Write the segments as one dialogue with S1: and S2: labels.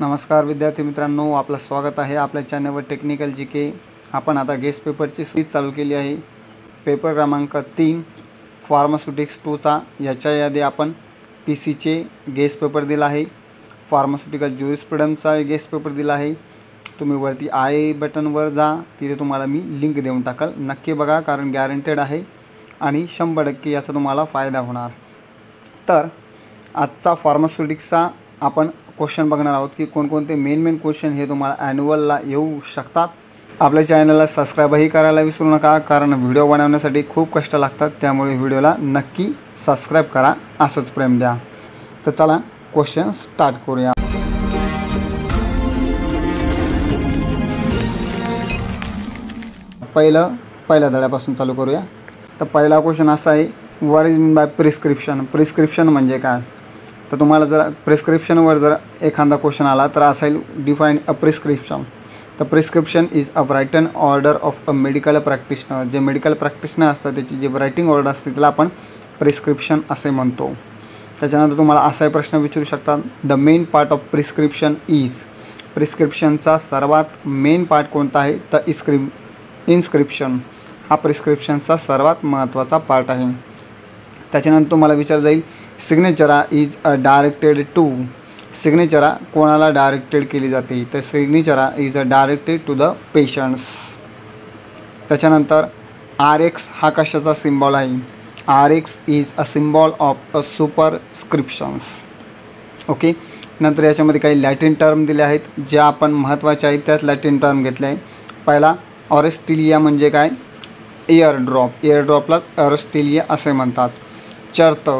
S1: नमस्कार विद्यार्थी मित्रांनो आपलं स्वागत आहे आपल्या चॅनलवर टेक्निकल जी के आपण आता गेस्ट पेपरची स्वीच चालू केली आहे. पेपर क्रमांक तीन फार्मास्युटिक्स टूचा याच्या यादी आपण पी सीचे गेस्ट पेपर दिला आहे. फार्मास्युटिकल ज्युरिस्प्रुडन्सचा गेस्ट पेपर दिला आहे. तुम्ही वरती आय बटनवर जा. तिथे तुम्हाला मी लिंक देऊन टाकाल. नक्की बघा कारण गॅरंटेड आहे आणि शंभर टक्के याचा तुम्हाला फायदा होणार. तर आजचा फार्मास्युटिक्सचा आपण क्वेश्चन बघणार आहोत की कोणकोणते मेन मेन क्वेश्चन हे तुम्हाला ॲन्युअलला येऊ शकतात. आपल्या चॅनलला सबस्क्राईबही करायला विसरू नका कारण व्हिडिओ बनवण्यासाठी खूप कष्ट लागतात. त्यामुळे व्हिडिओला नक्की सबस्क्राईब करा असंच प्रेम द्या. तर चला क्वेश्चन स्टार्ट करूया. पहिलं पहिल्या धड्यापासून चालू करूया. तर पहिला क्वेश्चन असा आहे what is mean by prescription prescription म्हणजे काय? तर तुम्हाला जर प्रिस्क्रिप्शनवर जर एखादा क्वेश्चन आला तर असेल डिफाईन अ प्रिस्क्रिप्शन तर prescription is a written order of a medical practitioner जे मेडिकल प्रॅक्टिशनर असतं त्याची जी रायटिंग ऑर्डर असते त्याला आपण प्रिस्क्रिप्शन असे म्हणतो. त्याच्यानंतर तुम्हाला असाही प्रश्न विचारू शकतात. The main part of prescription is प्रिस्क्रिप्शनचा सर्वात मेन पार्ट कोणता आहे? तर इस्क्रिप इन्स्क्रिप्शन हा प्रिस्क्रिप्शनचा सर्वात महत्त्वाचा पार्ट आहे. त्याच्यानंतर तुम्हाला विचार जाईल signatura is a directed to. Signatura कोणाला डायरेक्टेड केली जाते? तर signatura is a directed to the patients. त्याच्यानंतर आर एक्स हा कशाचा सिम्बॉल आहे? R X is a symbol of a superscriptions okay? नंतर याच्यामध्ये काही लॅटिन टर्म दिले आहेत. ज्या आपण महत्त्वाच्या आहेत त्याच लॅटिन टर्म घेतले आहे. पहिला ऑरेस्टिलिया म्हणजे काय? Ear drop. एअर ड्रॉपलाच ऑरेस्टिलिया असे म्हणतात. चर्त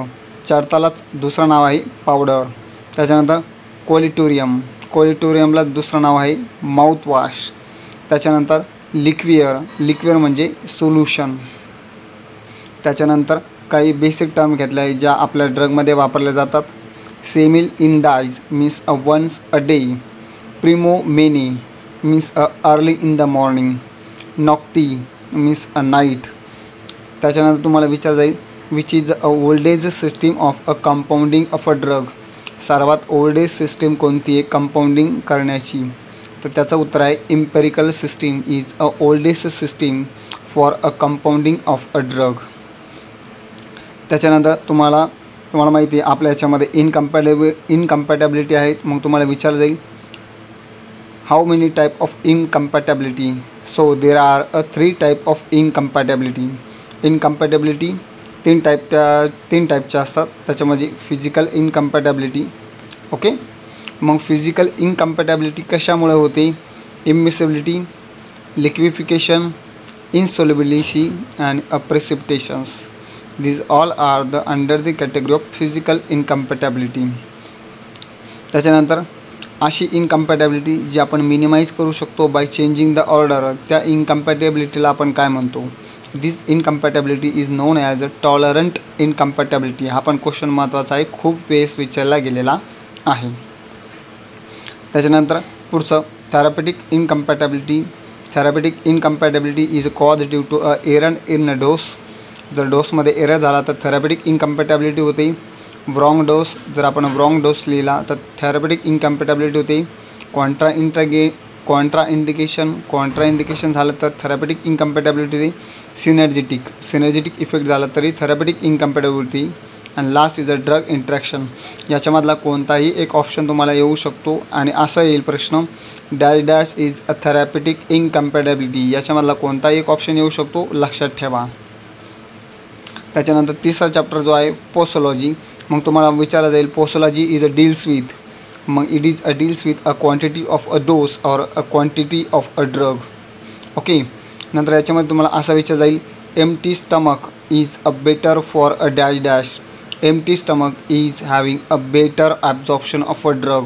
S1: चर्तालाच दुसरं नाव आहे पावडर. त्याच्यानंतर कोलिटोरियम. कोलिटोरियमला दुसरं नाव आहे माउथवॉश. त्याच्यानंतर लिक्विअर. लिक्विअर म्हणजे सोल्युशन. त्याच्यानंतर काही बेसिक टर्म घेतले आहे ज्या आपल्या ड्रगमध्ये वापरल्या जातात. सेमिल in dies means a once a day. प्रिमो many means a early in the morning. Nocte means a night. त्याच्यानंतर तुम्हाला विचार जाईल which is a oldest system of a compounding of a drug सर्वात ओल्डेज सिस्टीम कोणती आहे? Compounding करण्याची. तर त्याचं उत्तर आहे empirical system is a oldest system for a compounding of a drug त्याच्यानंतर तुम्हाला तुम्हाला माहिती आहे आपल्या याच्यामध्ये इनकम्पॅटेबि इनकम्पॅटेबिलिटी आहेत मग तुम्हाला विचारलं जाईल how many type of incompatibility so there are a three type of incompatibility incompatibility तीन टाईपच्या तीन टाईपच्या असतात. त्याच्यामध्ये फिजिकल इनकम्पॅटॅबिलिटी ओके मग फिजिकल इनकम्पॅटॅबिलिटी कशामुळे होते? Immiscibility liquefaction insolubility and precipitations these all are the under the category of physical incompatibility त्याच्यानंतर अशी इनकम्पॅटॅबिलिटी जी आपण मिनिमाइज करू शकतो बाय चेंजिंग द ऑर्डर त्या इनकम्पॅटेबिलिटीला आपण काय म्हणतो? This incompatibility is known as a tolerant incompatibility हा पण क्वेश्चन महत्त्वाचा आहे. खूप वेळेस विचारला गेलेला आहे. त्याच्यानंतर पुढचं therapeutic incompatibility therapeutic incompatibility is cause due to a error in a dose जर डोसमध्ये एरर झाला तर थेरापेटिक इनकम्पॅटेबिलिटी होते. व्रॉंग डोस जर आपण व्रॉंग डोस लिहिला तर थेरापेटिक इनकम्पॅटेबिलिटी होते. कॉन्ट्रा इंट्रागे कॉन्ट्रा इंडिकेशन कॉन्ट्रा इंडिकेशन झालं तर थेरापेटिक इनकम्पॅटेबिलिटी होते. सिनर्जेटिक सिनर्जेटिक इफेक्ट झाला तरी therapeutic incompatibility and last is a drug interaction याच्यामधला कोणताही एक ऑप्शन तुम्हाला येऊ शकतो आणि असा येईल प्रश्न dash dash is a therapeutic incompatibility याच्यामधला कोणताही एक ऑप्शन येऊ शकतो लक्षात ठेवा. त्याच्यानंतर तिसरा चॅप्टर जो आहे पोसोलॉजी मग तुम्हाला विचारला जाईल posology is a deals with मग it is a deals with a quantity of a dose or a quantity of a drug okay नंतर याच्यामध्ये तुम्हाला असा विचार जाईल empty stomach is a better for a dash dash empty stomach is having a better absorption of a drug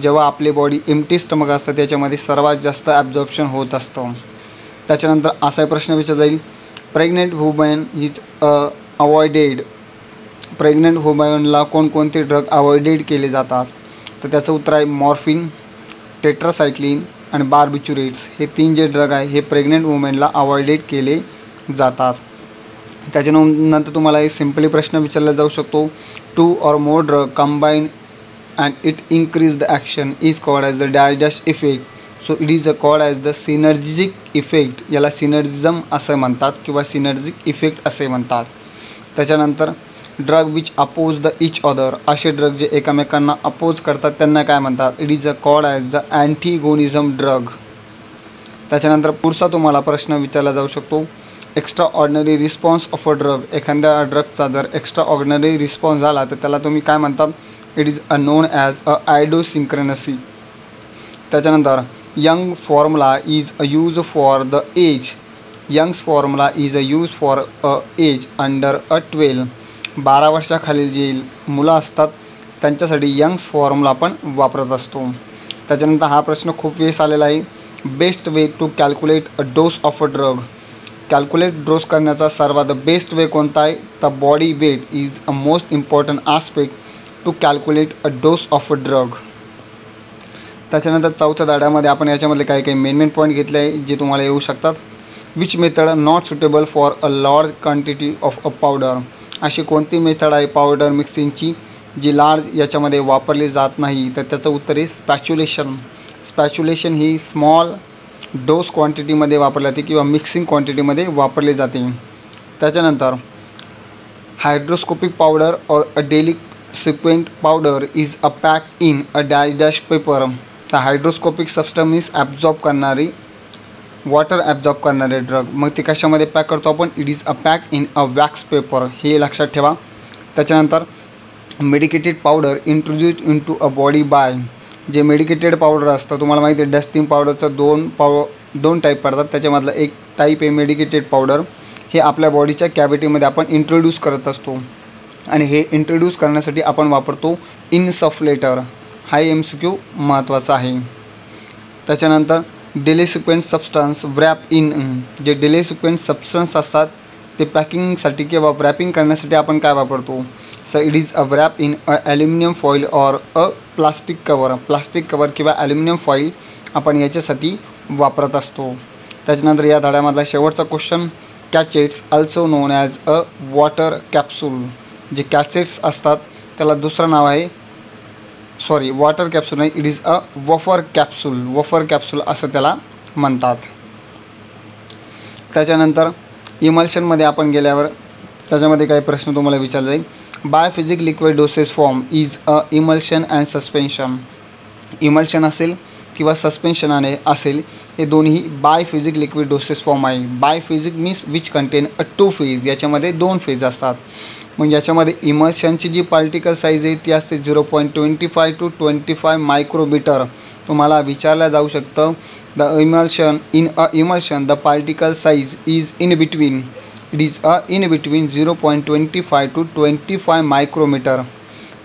S1: जेव्हा आपली body M T stomach असतं त्याच्यामध्ये सर्वात जास्त ॲब्झॉर्प्शन होत असतं. त्याच्यानंतर असा प्रश्न विचार जाईल pregnant women is a avoided pregnant वुमनला कोणकोणते ड्रग अवॉइडेड केले जातात? तर त्याचं उत्तर आहे मॉर्फिन टेट्रासायक्लिन आणि बार्बिच्युरेट्स हे तीन जे ड्रग आहे हे प्रेग्नेंट वुमेनला अवॉइडेड केले जातात. त्याच्यानंतर तुम्हाला एक सिम्पली प्रश्न विचारला जाऊ शकतो. Two or more drug combine and it increase the action is called as the डायडॅश effect so it is a called as the synergic effect याला सिनर्जिझम असं म्हणतात किंवा सिनर्जिक इफेक्ट असे म्हणतात. त्याच्यानंतर drug which oppose the each other असे drug जे एकमेकांना अपोज करतात त्यांना काय म्हणतात? It is a called as the antagonism drug त्याच्यानंतर पुढचा तुम्हाला प्रश्न विचारला जाऊ शकतो. Extraordinary response of a drug एखाद्या ड्रगचा जर एक्स्ट्रा ऑर्डनरी रिस्पॉन्स झाला तर त्याला तुम्ही काय म्हणतात? It is a known as a idiosyncrasy त्याच्यानंतर young formula is a use for the age young's formula is a use for a age under a twelve बारा वर्षाखालील जी मुलं असतात त्यांच्यासाठी यंग्स फॉर्म्युला आपण वापरत असतो. त्याच्यानंतर हा प्रश्न खूप वेळेस आलेला आहे. Best way to calculate a dose of a drug. Calculate dose करण्याचा सर्वात बेस्ट वे कोणता आहे? The body weight is a most important aspect to calculate a dose of a drug. त्याच्यानंतर चौथ्या दाड्यामध्ये आपण याच्यामधले काही काही मेन मेन पॉईंट घेतले आहे जे तुम्हाला येऊ शकतात. Which method not suitable for a large quantity of a powder अशी कोणती मेथड आहे पावडर मिक्सिंगची जी लार्ज याच्यामध्ये वापरली जात नाही? तर त्याचं उत्तर आहे स्पॅच्युलेशन स्पॅच्युलेशन ही स्मॉल डोस क्वांटिटीमध्ये वापरली जाते किंवा मिक्सिंग क्वांटिटीमध्ये वापरली जाते. त्याच्यानंतर हायड्रोस्कोपिक पावडर और a deliquescent powder is a pack in a dash dash paper तर हायड्रोस्कोपिक सबस्टम मीन्स ॲब्झॉर्ब करणारी वॉटर ॲब्झॉर्ब करणारे ड्रग मग ते कशामध्ये पॅक करतो आपण? It is a pack in a wax paper हे लक्षात ठेवा. त्याच्यानंतर medicated powder introduce in to a body by जे मेडिकेटेड पावडर असतं तुम्हाला माहिती आहे डस्टिंग पावडरचं दोन पाव दोन टाईप पडतात. त्याच्यामधलं एक टाईप आहे मेडिकेटेड पावडर हे आपल्या बॉडीच्या कॅव्हिटीमध्ये आपण इंट्रोड्यूस करत असतो. आणि हे इंट्रोड्यूस करण्यासाठी आपण वापरतो इनसफलेटर हा एम सी क्यू महत्त्वाचा आहे. त्याच्यानंतर deliquescent substance wrap in जे डेले सिक्वेन्स सबस्टन्स असतात ते पॅकिंगसाठी किंवा व्रॅपिंग करण्यासाठी आपण काय वापरतो? Sir it is a wrap in a aluminium foil or a plastic cover plastic cover किंवा ॲल्युमिनियम फॉईल आपण याच्यासाठी वापरत असतो. त्याच्यानंतर या धड्यामधला शेवटचा question cachets also known as a water capsule जे कॅचेट्स असतात त्याला दुसरं नाव आहे सॉरी वॉटर कॅप्सूल नाही it is a wafer capsule wafer capsule असं त्याला म्हणतात. त्याच्यानंतर इमल्शनमध्ये आपण गेल्यावर त्याच्यामध्ये काही प्रश्न तुम्हाला विचारले जाईल. Biphasic liquid doses form is a emulsion and suspension emulsion असेल किंवा सस्पेन्शन आणि असेल हे दोन्ही बायफिजिक लिक्विड डोसेस फॉर्म आहे. Biphasic means which contain a two phase याच्यामध्ये दोन फेज असतात. मग याच्यामध्ये इमल्शनची जी पार्टिकल साईज आहे ती असते zero point twenty five to twenty five micrometer. तुम्हाला विचारलं जाऊ शकतं the emulsion in a emulsion the particle size is in between. It is a in between zero point twenty five to twenty five micrometer.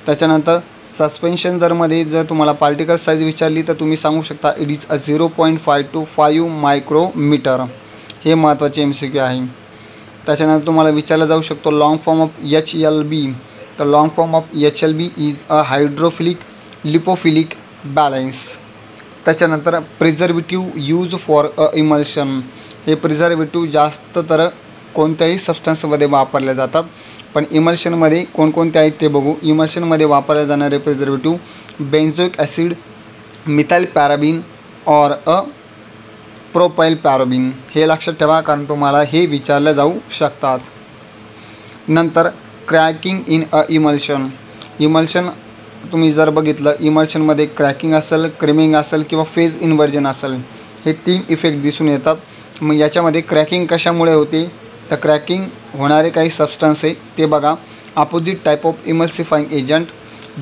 S1: त्याच्यानंतर suspension जरमध्ये जर तुम्हाला particle size विचारली तर तुम्ही सांगू शकता it is a zero point five to five micrometer हे महत्त्वाचे एम सी क्यू आहे. त्याच्यानंतर तुम्हाला विचारलं जाऊ शकतो long form of H L B तर long form of H L B is a hydrophilic lipophilic balance त्याच्यानंतर preservative use for a emulsion हे प्रिझर्वेटिव्ह जास्त तर कोणत्याही सबस्टन्समध्ये वापरले जातात पण इमल्शनमध्ये कोणकोणते आहेत ते बघू. इमल्शनमध्ये वापरले जाणारे preservative benzoic acid methyl paraben or a propyl paraben हे लक्षात ठेवा कारण तुम्हाला हे विचारले जाऊ शकतात. नंतर cracking in a emulsion emulsion तुम्ही जर बघितलं इमल्शनमध्ये क्रॅकिंग असेल क्रिमिंग असेल किंवा फेज इन्व्हर्जन असेल हे तीन इफेक्ट दिसून येतात. मग याच्यामध्ये क्रॅकिंग कशामुळे होते? तर क्रॅकिंग होणारे काही सबस्टन्स आहे ते बघा. Opposite type of emulsifying agent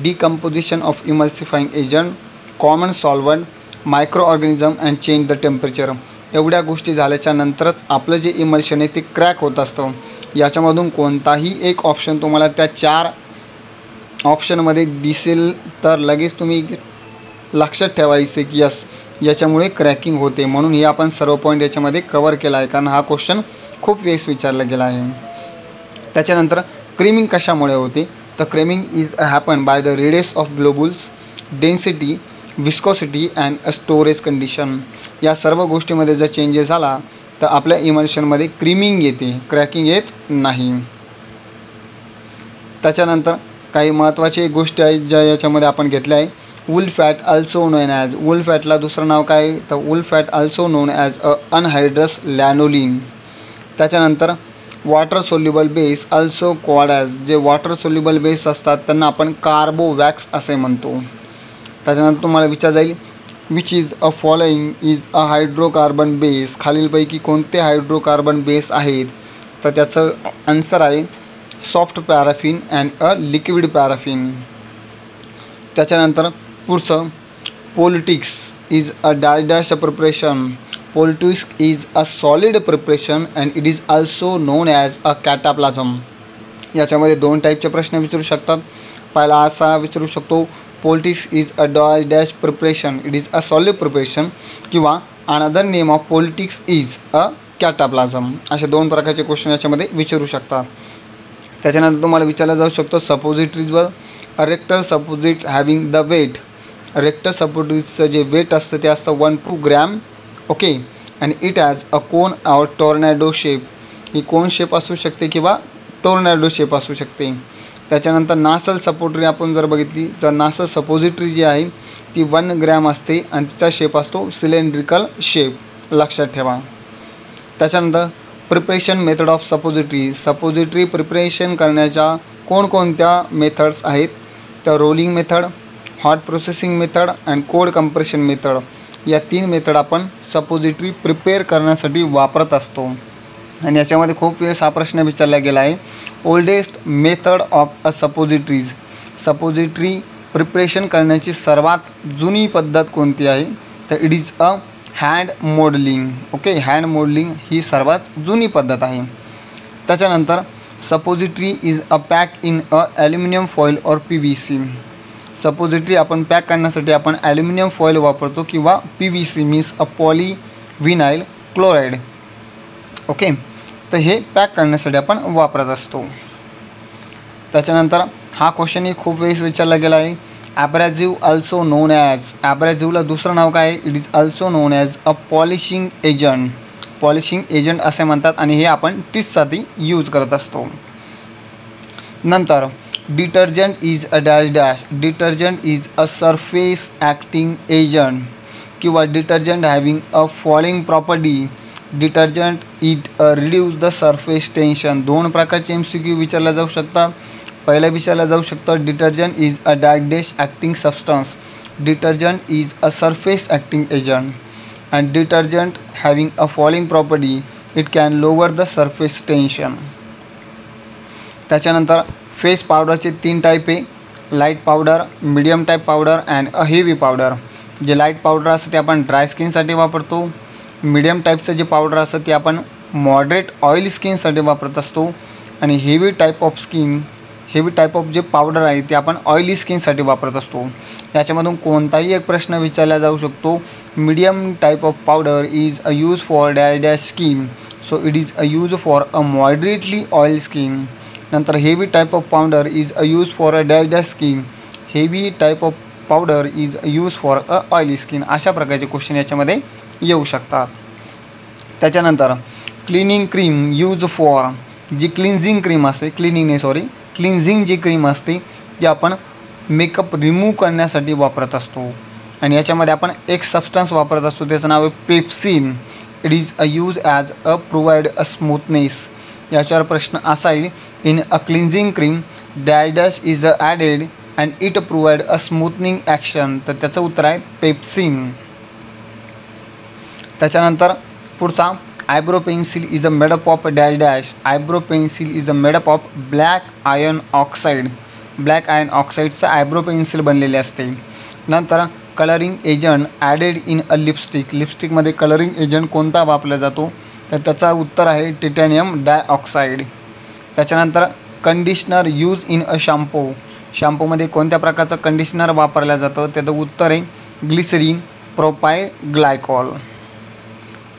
S1: decomposition of emulsifying agent common solvent microorganism and change the temperature एवढ्या गोष्टी झाल्याच्या नंतरच आपलं जे इमल्शन आहे ते क्रॅक होत असतं. याच्यामधून कोणताही एक ऑप्शन तुम्हाला त्या चार ऑप्शनमध्ये दिसेल तर लगेच तुम्ही लक्षात ठेवायचे की यस याच्यामुळे क्रॅकिंग होते. म्हणून हे आपण सर्व पॉईंट याच्यामध्ये कवर केला आहे. कारण हा क्वेश्चन खूप वेळेस विचारला गेला आहे. त्याच्यानंतर क्रीमिंग कशामुळे होते? तर creaming is a happen by the radius of globules density viscosity and storage condition या सर्व गोष्टीमध्ये जर चेंजेस झाला तर आपल्या इमल्शनमध्ये क्रीमिंग येते क्रॅकिंग येत नाही. त्याच्यानंतर काही महत्त्वाची गोष्टी आहेत ज्या याच्यामध्ये आपण घेतल्या आहे wool fat also known as wool फॅटला दुसरं नाव काय? तर wool fat also known as a anhydrous lanolin त्याच्यानंतर water soluble base also called as जे वॉटर सोल्युबल बेस असतात त्यांना आपण कार्बोवॅक्स असे म्हणतो. त्याच्यानंतर तुम्हाला विचार जाईल which is a following is a hydrocarbon base खालीलपैकी कोणते हायड्रोकार्बन बेस आहेत? तर त्याचं आन्सर आहे soft paraffin and a liquid paraffin त्याच्यानंतर पुढचं poultice is a dash dash preparation poultice is a solid preparation and it is also known as a cataplasm याच्यामध्ये दोन टाईपचे प्रश्न विचारू शकतात. पहिला असा विचारू शकतो poultice is a dash dash preparation it is a solid preparation किंवा another name of poultice is a cataplasm असे दोन प्रकारचे क्वेश्चन याच्यामध्ये विचारू शकतात त्याच्यानंतर तुम्हाला विचारला जाऊ शकतो सपोजिटरीजवर rectal suppository having the weight rectal सपोजिटचं जे वेट असतं ते असतं one two gram okay and it as a cone or tornado shape he cone shape असू शकते किंवा टोर्नॅडो शेप असू शकते. त्याच्यानंतर नासल सपोटरी आपण जर बघितली तर नासल सपोजिटरी जी आहे ती वन ग्रॅम असते आणि तिचा शेप असतो सिलेंड्रिकल शेप लक्षात ठेवा. त्याच्यानंतर preparation method of suppository suppository preparation करण्याच्या कोणकोणत्या मेथड्स आहेत? तर rolling method hot processing method and cold compression method या तीन मेथड आपण सपोजिटरी प्रिपेअर करण्यासाठी वापरत असतो. आणि याच्यामध्ये खूप वेळेस हा प्रश्न विचारला गेला आहे. Oldest method of a suppositories suppository preparation करण्याची सर्वात जुनी पद्धत कोणती आहे? तर it is a hand moulding okay hand moulding ही सर्वात जुनी पद्धत आहे. त्याच्यानंतर suppository is a pack in a aluminium foil और पी व्ही सी सपोजिटरी आपण पॅक करण्यासाठी आपण ॲल्युमिनियम फॉईल वापरतो किंवा P V C means a poly vinyl chloride okay? तर हे पॅक करण्यासाठी आपण वापरत असतो. त्याच्यानंतर हा क्वेश्चनही खूप वेळेस विचारला गेला आहे. ॲब्रॅझिव्ह अल्सो नोन ॲज ॲब्रॅझिव्हला दुसरं नाव काय? आहे it is also known as a polishing agent polishing agent असे म्हणतात आणि हे आपण टीचसाठी यूज करत असतो. नंतर detergent is a dash dash detergent is a surface acting agent किंवा detergent having a falling property detergent it reduce the surface tension. दोन प्रकारचे एम सी क्यू विचारल्या जाऊ शकतात. पहिला विचारला जाऊ शकतं detergent is a dash acting substance. Detergent is a surface acting agent. And detergent having a falling property it can lower the surface tension. त्याच्यानंतर फेस पावडरचे तीन टाईप आहे. Light powder medium type powder and a heavy powder. जे light powder असतं ते आपण dry स्किनसाठी वापरतो. मिडियम टाईपचं जे पावडर असतं ते आपण मॉडरेट ऑइल स्किनसाठी वापरत असतो. आणि heavy type of skin heavy type of जे पावडर आहे ते आपण ऑइली स्किनसाठी वापरत असतो. याच्यामधून कोणताही एक प्रश्न विचारला जाऊ शकतो. Medium type of powder is a use for dash dash skin so it is a use for a moderately oil skin नंतर heavy type of powder is a use for a dash dash skin heavy type of powder is use for a oily skin अशा प्रकारचे question याच्यामध्ये येऊ शकतात. त्याच्यानंतर cleaning cream use for जी cleansing cream असते cleaning नाही सॉरी क्लिन्झिंग जी क्रीम असते जी आपण मेकअप रिमूव्ह करण्यासाठी वापरत असतो. आणि याच्यामध्ये आपण एक सबस्टन्स वापरत असतो त्याचं नाव आहे pepsin it is a use as a provide a smoothness याच्यावर प्रश्न असा येईल in a cleansing cream dash dash is a added and it provide a smoothing action तर त्याचं उत्तर आहे पेप्सिन त्याच्यानंतर पुढचा eyebrow pencil is a made up of dash dash. Eyebrow pencil is a made up of black iron oxide. Black iron ऑक्साईडचं eyebrow pencil बनलेले असते. नंतर colouring agent added in a lipstick. लिपस्टिकमध्ये colouring agent कोणता वापरला जातो? तर त्याचा उत्तर आहे टिटॅनियम डायऑक्साईड. त्याच्यानंतर conditioner use in a shampoo. शॅम्पूमध्ये कोणत्या प्रकारचं कंडिशनर वापरलं जातं? त्याचं उत्तर आहे ग्लिसरीन प्रोपाय ग्लायकॉल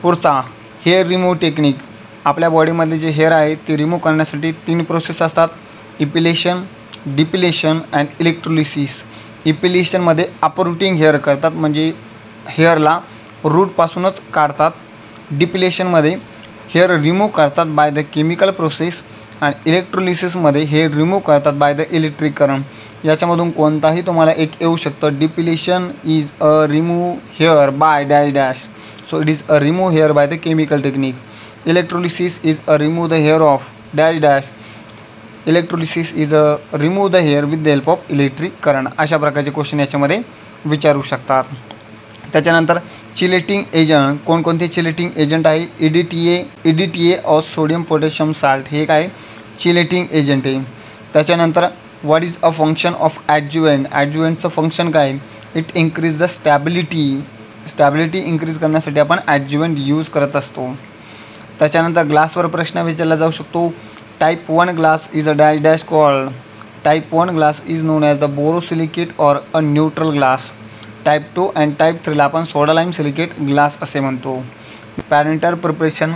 S1: पुढचा हेअर रिमूव्ह टेक्निक आपल्या बॉडीमधले जे हेअर आहे ते रिमूव्ह करण्यासाठी तीन प्रोसेस असतात. इपिलेशन डिपिलेशन अँड इलेक्ट्रोलिसिस इपिलेशनमध्ये अपरूटिंग हेअर करतात म्हणजे हेअरला रूटपासूनच काढतात. डिपिलेशनमध्ये हेअर रिमूव्ह करतात बाय द केमिकल प्रोसेस आणि इलेक्ट्रोलिसिसमध्ये हेअर रिमूव्ह करतात बाय द इलेक्ट्रिक करंट याच्यामधून कोणताही तुम्हाला एक येऊ शकतं. Depilation is a remove hair by dash dash so it is a remove hair by the chemical technique electrolysis is a remove the hair of dash dash electrolysis is a remove the hair with the help of electric current अशा प्रकारचे question याच्यामध्ये विचारू शकतात. त्याच्यानंतर chelating agent कोणकोणते chelating agent आहे? E D T A E D T A of sodium potassium salt हे काय? चिलेटिंग एजंट आहे. त्याच्यानंतर what is a function of adjuvant ॲड्ज्युएंटचं function काय? It increase the stability stability increase करण्यासाठी आपण ॲड्ज्युएंट use करत असतो. त्याच्यानंतर ग्लासवर प्रश्न विचारला जाऊ शकतो. Type one glass is a dash dash called type one glass is known as the borosilicate or a neutral glass type two and type थ्रीला आपण सोडालाईम सिलिकेट ग्लास असे म्हणतो. पॅरेंटर प्रिपरेशन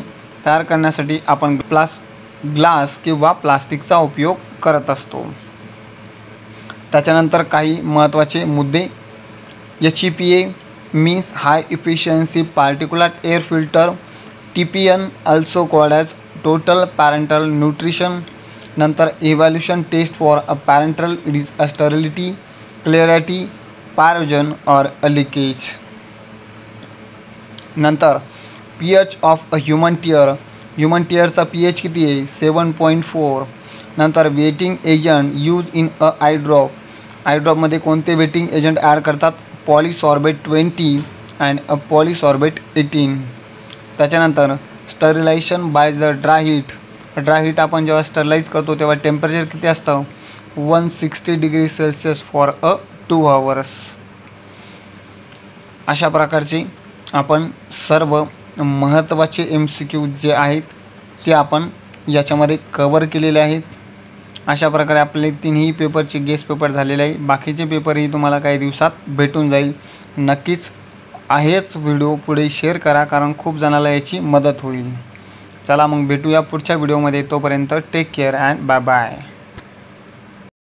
S1: तयार करण्यासाठी आपण प्लास ग्लास किंवा प्लास्टिकचा उपयोग करत असतो. त्याच्यानंतर काही महत्त्वाचे मुद्दे. H E P A means high efficiency particular air filter T P N also called as total parenteral nutrition नंतर evaluation test for a parenteral it is a sterility clarity pyrogen or a leakage नंतर P H of a human tear human टिअरचा P H किती आहे? Seven point four नंतर wetting agent use in a eyedrop आयड्रॉपमध्ये कोणते wetting agent add करतात? Polysorbate twenty and a polysorbate eighteen त्याच्यानंतर sterilization by the dry heat dry heat आपण जेव्हा sterilise करतो तेव्हा टेम्परेचर किती असतं? One sixty degree Celsius for a two hours अशा प्रकारचे आपण सर्व महत्त्वाचे एम सी क्यू जे आहेत ते आपण याच्यामध्ये कवर केलेले आहेत. अशा प्रकारे आपले तिन्ही पेपरचे गेस्ट पेपर झालेले आहे. बाकीचे पेपरही तुम्हाला काही दिवसात भेटून जाईल. नक्कीच आहेच व्हिडिओ पुढे शेअर करा कारण खूप जणाला याची मदत होईल. चला मग भेटूया पुढच्या व्हिडिओमध्ये तोपर्यंत take care and bye bye